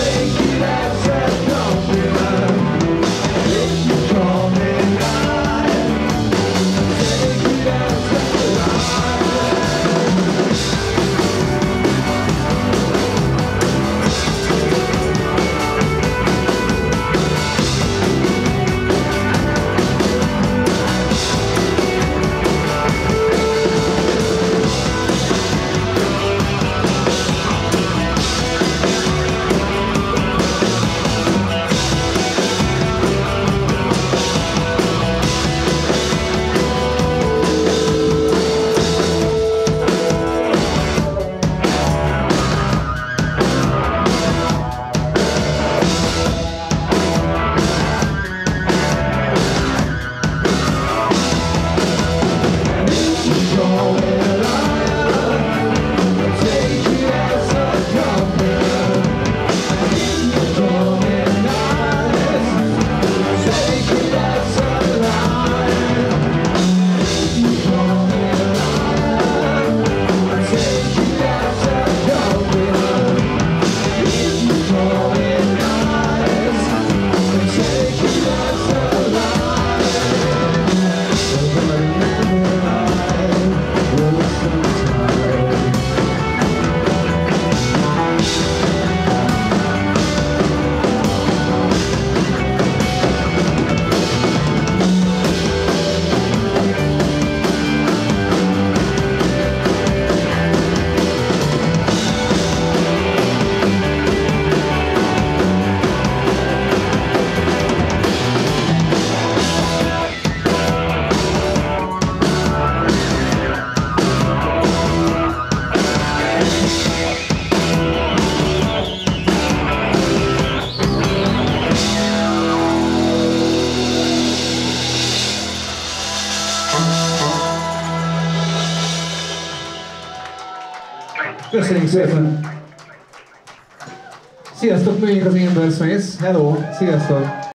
away. Köszönjük szépen! Sziasztok, műjünk az Amber Smith. Hello, sziasztok!